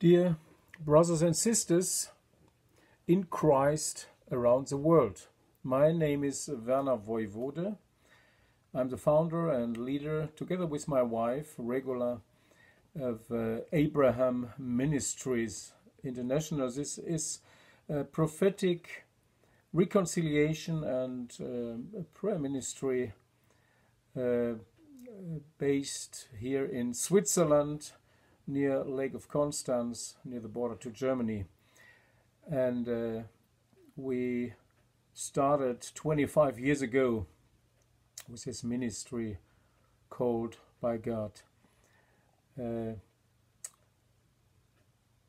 Dear brothers and sisters in Christ around the world, my name is Werner Woiwode. I'm the founder and leader, together with my wife, Regula, of uh, Abraham Ministries International. This is a prophetic reconciliation and uh, prayer ministry uh, based here in Switzerland near Lake of Constance, near the border to Germany. And uh, we started 25 years ago with this ministry called by God. Uh,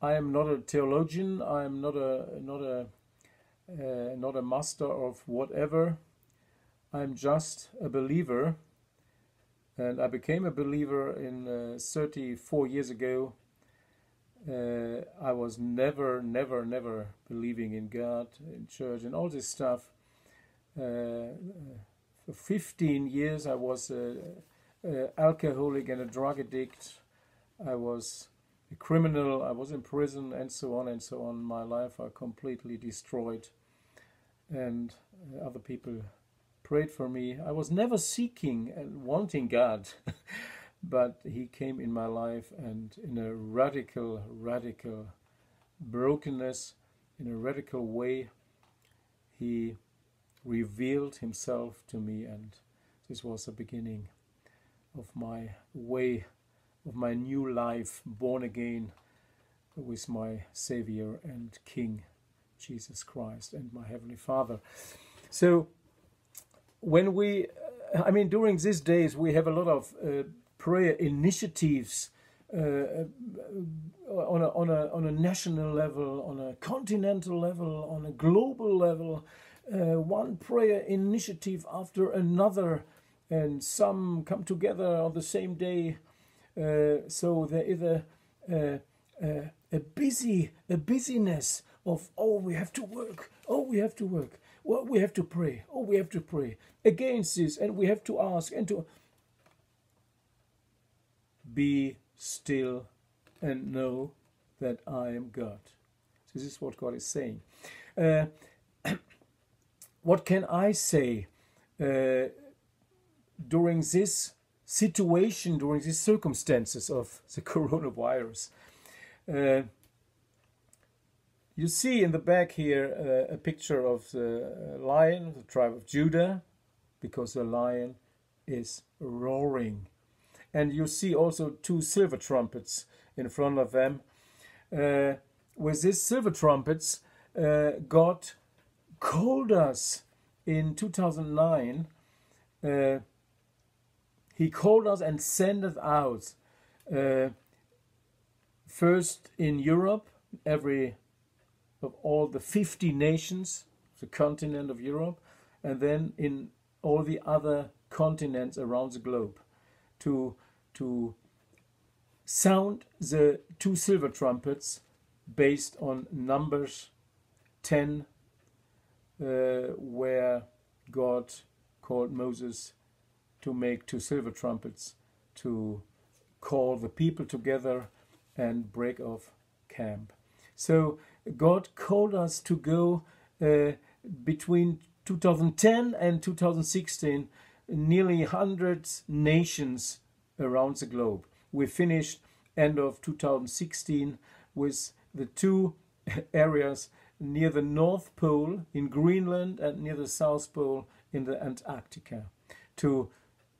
I am not a theologian. I am not a not a uh, not a master of whatever. I'm just a believer and I became a believer in uh, 34 years ago. Uh, I was never, never, never believing in God, in church, and all this stuff. Uh, for 15 years, I was an alcoholic and a drug addict. I was a criminal. I was in prison, and so on and so on. My life I completely destroyed, and other people prayed for me. I was never seeking and wanting God, but He came in my life and in a radical, radical brokenness, in a radical way, He revealed Himself to me, and this was the beginning of my way, of my new life, born again with my Savior and King, Jesus Christ, and my Heavenly Father. So, when we, I mean, during these days, we have a lot of uh, prayer initiatives uh, uh, on, a, on, a, on a national level, on a continental level, on a global level, uh, one prayer initiative after another, and some come together on the same day. Uh, so there is a, a, a busy a busyness of oh we have to work, oh we have to work. Well, we have to pray. Oh, we have to pray against this, and we have to ask and to be still and know that I am God. This is what God is saying. Uh, what can I say uh, during this situation, during these circumstances of the coronavirus? Uh, you see in the back here uh, a picture of the uh, lion, the tribe of Judah, because the lion is roaring. And you see also two silver trumpets in front of them. Uh, with these silver trumpets, uh, God called us in 2009. Uh, he called us and sent us out. Uh, first in Europe, every of all the 50 nations, the continent of Europe, and then in all the other continents around the globe to, to sound the two silver trumpets based on Numbers 10, uh, where God called Moses to make two silver trumpets to call the people together and break off camp. So God called us to go uh, between 2010 and 2016 nearly 100 nations around the globe. We finished end of 2016 with the two areas near the North Pole in Greenland and near the South Pole in the Antarctica to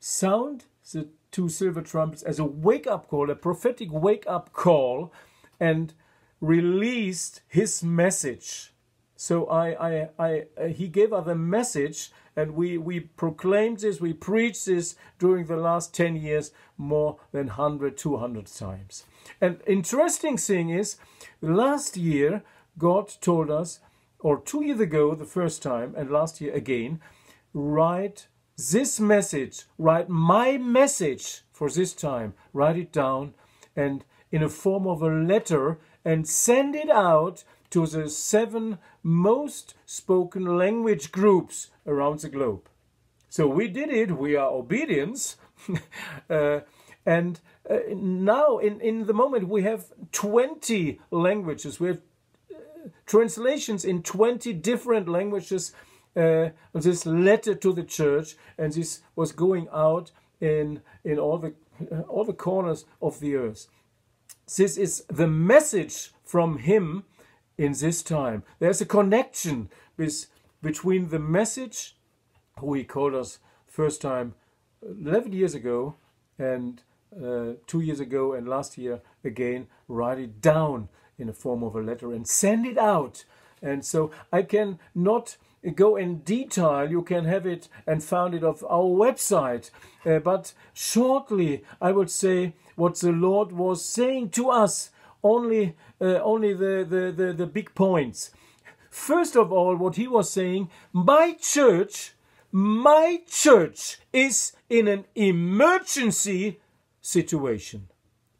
sound the two silver trumpets as a wake up call, a prophetic wake up call, and released his message. So I, I, I, uh, he gave us a message, and we, we proclaimed this, we preached this during the last 10 years more than 100, 200 times. And interesting thing is, last year, God told us, or two years ago, the first time, and last year again, write this message, write my message for this time, write it down, and in a form of a letter, and send it out to the seven most spoken language groups around the globe. So we did it, we are obedience, uh, and uh, now in, in the moment we have 20 languages. We have uh, translations in 20 different languages uh, this letter to the church, and this was going out in in all the all the corners of the earth. This is the message from him in this time. There's a connection with, between the message, who he called us first time 11 years ago, and uh, two years ago, and last year again, write it down in the form of a letter and send it out. And so I can not go in detail, you can have it and found it of our website. Uh, but shortly, I would say what the Lord was saying to us. Only, uh, only the, the, the, the big points. First of all, what he was saying, my church, my church is in an emergency situation.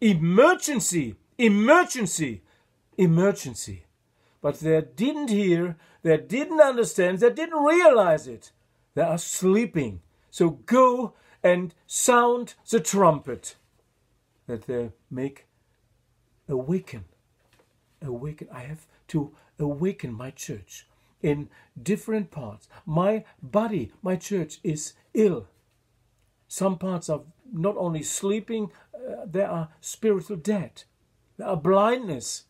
Emergency, emergency, emergency. But they didn't hear they didn't understand, they didn't realize it. They are sleeping. So go and sound the trumpet that make awaken. Awaken. I have to awaken my church in different parts. My body, my church is ill. Some parts are not only sleeping, uh, there are spiritual dead. There are blindness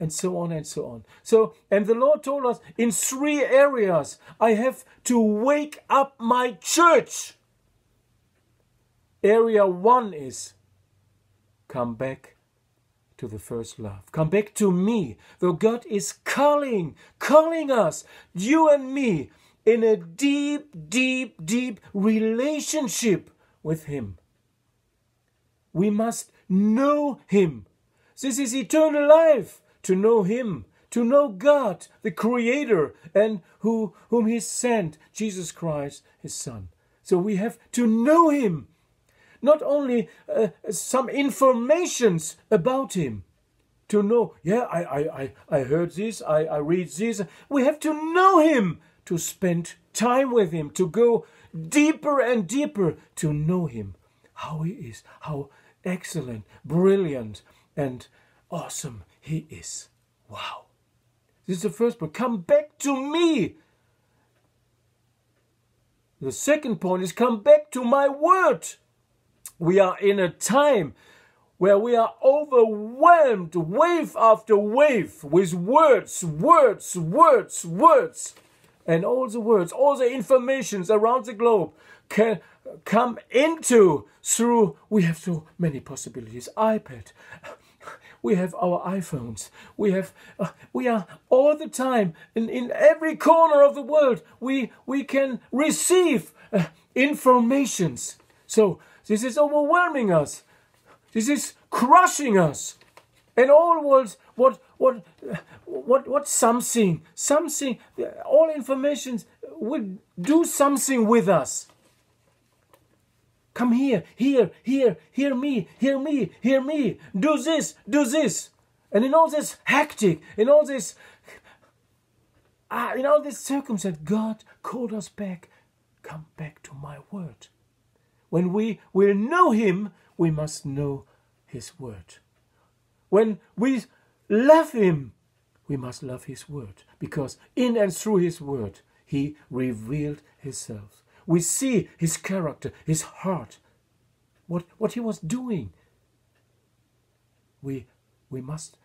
and so on and so on. So, and the Lord told us in three areas I have to wake up my church. Area one is come back to the first love. Come back to me. Though God is calling, calling us, you and me, in a deep, deep, deep relationship with Him. We must know Him. This is eternal life to know Him, to know God, the Creator, and who, whom He sent, Jesus Christ, His Son. So we have to know Him, not only uh, some informations about Him. To know, yeah, I, I, I, I heard this, I, I read this. We have to know Him, to spend time with Him, to go deeper and deeper to know Him, how He is, how excellent, brilliant, and awesome he is. Wow. This is the first point. Come back to me. The second point is come back to my word. We are in a time where we are overwhelmed wave after wave with words, words, words, words. And all the words, all the informations around the globe can come into through, we have so many possibilities. iPad, we have our iPhones. We have, uh, we are all the time in, in every corner of the world. We, we can receive uh, informations. So this is overwhelming us. This is crushing us. And all words, what, what, what, what something, something, all information will do something with us. Come here, here, here, hear me, hear me, hear me. Do this, do this. And in all this hectic, in all this, ah, in all this circumstance, God called us back. Come back to my word. When we will know Him, we must know His word. When we love Him, we must love His word, because in and through His word, He revealed Himself. We see his character, his heart, what, what he was doing. We, we must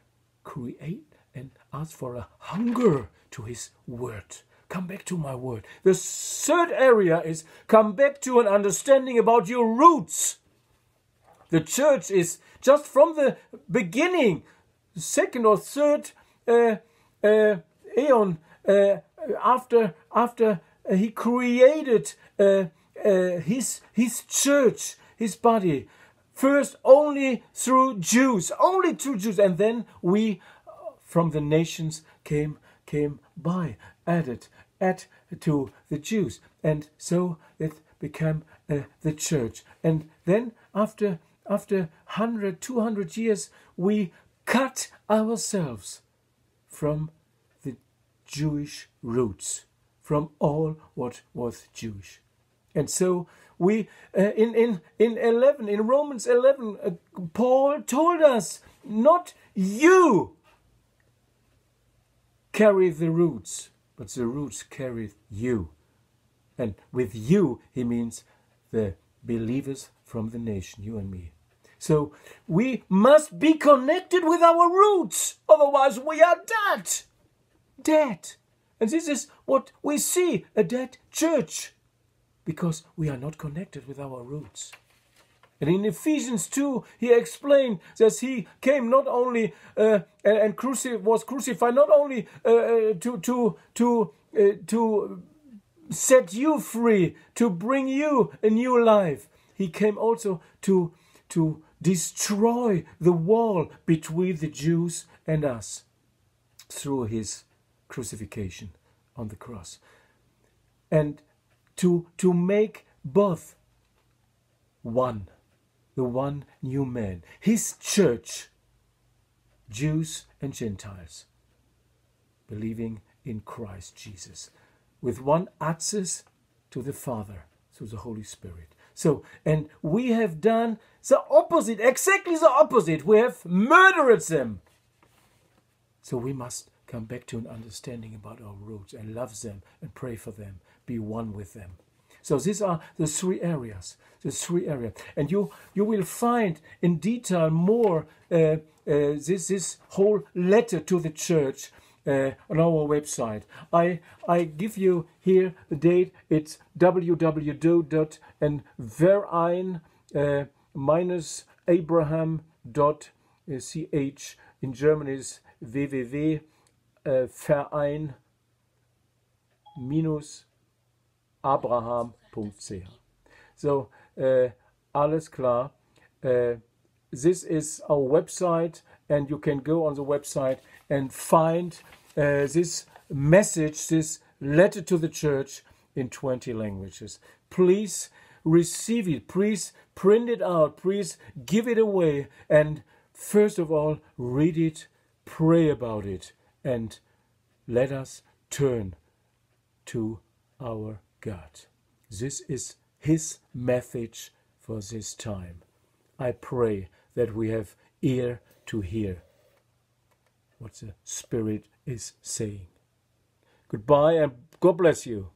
create and ask for a hunger to his word. Come back to my word. The third area is come back to an understanding about your roots. The church is just from the beginning, second or third uh, uh, aeon uh, after after he created uh, uh, his his church, his body, first only through Jews, only through Jews, and then we from the nations came came by, added add to the Jews, and so it became uh, the church. And then after after 100, 200 years, we cut ourselves from the Jewish roots from all what was Jewish. And so we uh, in in in 11 in Romans 11 uh, Paul told us not you carry the roots but the roots carry you. And with you he means the believers from the nation you and me. So we must be connected with our roots otherwise we are dead. Dead. And this is what we see a dead church. Because we are not connected with our roots. And in Ephesians 2, he explained that he came not only uh, and, cruci- was crucified not only uh, uh, to to to uh, to set you free, to bring you a new life. He came also to to destroy the wall between the Jews and us through his crucifixion on the cross. And to, to make both one, the one new man, his church, Jews and Gentiles, believing in Christ Jesus, with one access to the Father through the Holy Spirit. So, and we have done the opposite, exactly the opposite. We have murdered them. So we must come back to an understanding about our roots and love them and pray for them, be one with them. So these are the three areas, the three areas, and you you will find in detail more uh, uh, this this whole letter to the church uh, on our website. I I give you here the date. It's www.verein uh, ch in German is www äh, Verein minus abraham.ch. So, uh, alles klar. Uh, this is our website, and you can go on the website and find uh, this message, this letter to the church in 20 languages. Please receive it. Please print it out. Please give it away. And first of all, read it, pray about it and let us turn to our God. This is His message for this time. I pray that we have ear to hear what the Spirit is saying. Goodbye and God bless you.